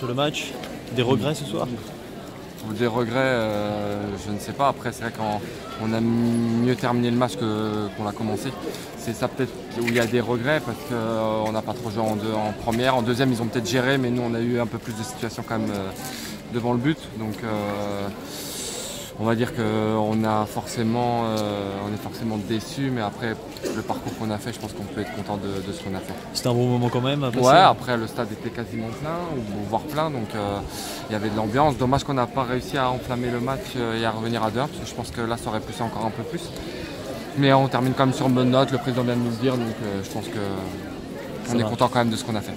Sur le match, des regrets ce soir Des regrets, euh, je ne sais pas. Après, c'est vrai qu'on a mieux terminé le match qu'on l'a commencé. C'est ça peut-être où il y a des regrets parce qu'on n'a pas trop joué en, première. En deuxième, ils ont peut-être géré, mais nous, on a eu un peu plus de situations quand même euh, devant le but. Donc, euh, on va dire qu'on a forcément, euh, forcément déçu, mais après le parcours qu'on a fait, je pense qu'on peut être content de, ce qu'on a fait. C'était un bon moment quand même. ouais, après le stade était quasiment plein, ou voire plein, donc euh, il y avait de l'ambiance. Dommage qu'on n'a pas réussi à enflammer le match euh, et à revenir à deux, parce que je pense que là ça aurait poussé encore un peu plus. Mais on termine quand même sur une bonne note, le président vient de nous le dire, donc je pense qu'on est content quand même de ce qu'on a fait.